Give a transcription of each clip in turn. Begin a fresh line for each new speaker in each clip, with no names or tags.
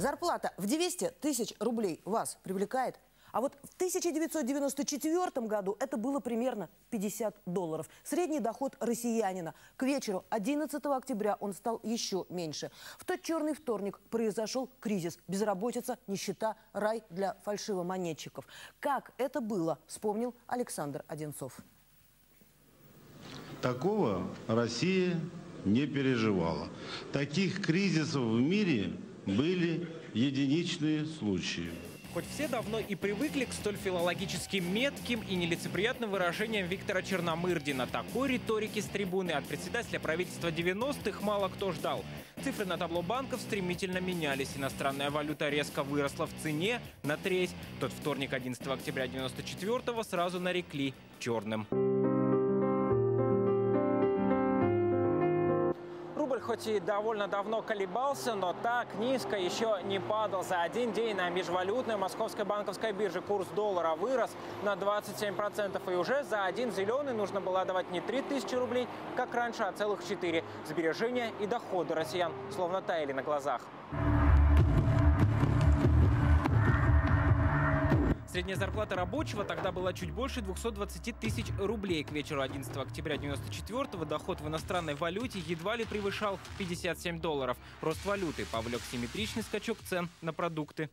Зарплата в 200 тысяч рублей вас привлекает? А вот в 1994 году это было примерно 50 долларов. Средний доход россиянина. К вечеру 11 октября он стал еще меньше. В тот черный вторник произошел кризис. Безработица, нищета, рай для фальшивомонетчиков. Как это было, вспомнил Александр Одинцов.
Такого Россия не переживала. Таких кризисов в мире были единичные случаи.
Хоть все давно и привыкли к столь филологически метким и нелицеприятным выражениям Виктора Черномырдина, такой риторики с трибуны от председателя правительства 90-х мало кто ждал. Цифры на табло банков стремительно менялись. Иностранная валюта резко выросла в цене на треть. Тот вторник 11 октября 94-го сразу нарекли черным. Хоть и довольно давно колебался, но так низко еще не падал. За один день на межвалютной московской банковской бирже курс доллара вырос на 27%. И уже за один зеленый нужно было давать не 3000 рублей, как раньше, а целых 4. Сбережения и доходы россиян словно таяли на глазах. Средняя зарплата рабочего тогда была чуть больше 220 тысяч рублей. К вечеру 11 октября 94 доход в иностранной валюте едва ли превышал 57 долларов. Рост валюты повлек симметричный скачок цен на продукты.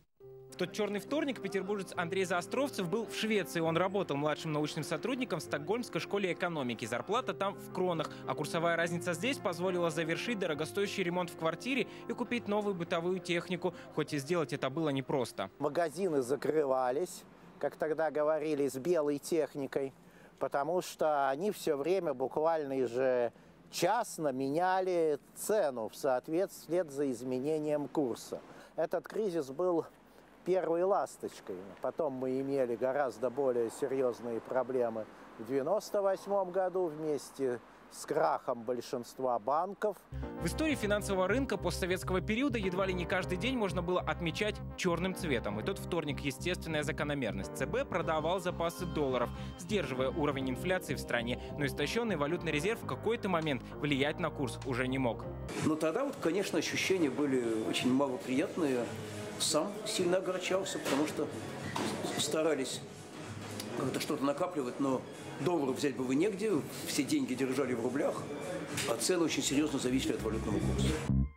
Тот черный вторник петербуржец Андрей Заостровцев был в Швеции. Он работал младшим научным сотрудником в Стокгольмской школе экономики. Зарплата там в кронах, а курсовая разница здесь позволила завершить дорогостоящий ремонт в квартире и купить новую бытовую технику, хоть и сделать это было непросто.
Магазины закрывались, как тогда говорили, с белой техникой, потому что они все время буквально ежечасно меняли цену в соответствии за изменением курса. Этот кризис был первой ласточкой. Потом мы имели гораздо более серьезные проблемы в 1998 году вместе с крахом большинства банков.
В истории финансового рынка постсоветского периода едва ли не каждый день можно было отмечать черным цветом. И тот вторник – естественная закономерность. ЦБ продавал запасы долларов, сдерживая уровень инфляции в стране. Но истощенный валютный резерв в какой-то момент влиять на курс уже не мог.
Но тогда, вот, конечно, ощущения были очень малоприятные сам сильно огорчался, потому что старались как-то что-то накапливать, но долларов взять бы вы негде, все деньги держали в рублях, а цены очень серьезно зависели от валютного курса.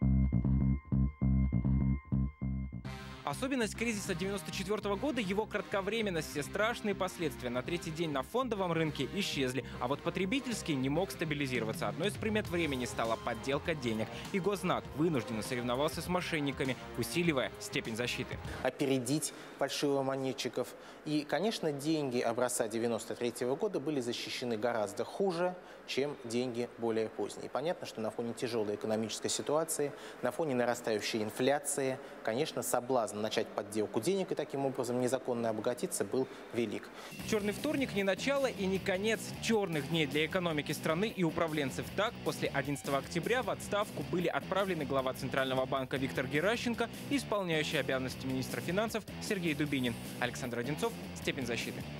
Особенность кризиса 94 года – его кратковременность. Все страшные последствия на третий день на фондовом рынке исчезли. А вот потребительский не мог стабилизироваться. Одной из примет времени стала подделка денег. И Гознак вынужденно соревновался с мошенниками, усиливая степень защиты.
Опередить фальшивомонетчиков. И, конечно, деньги образца 93 года были защищены гораздо хуже, чем деньги более поздние. Понятно, что на фоне тяжелой экономической ситуации, на фоне нарастающей инфляции, конечно, соблазн начать подделку денег и таким образом незаконно обогатиться был велик.
Черный вторник не начало и не конец черных дней для экономики страны и управленцев. Так, после 11 октября в отставку были отправлены глава Центрального банка Виктор Геращенко и исполняющий обязанности министра финансов Сергей Дубинин. Александр Одинцов, степень защиты.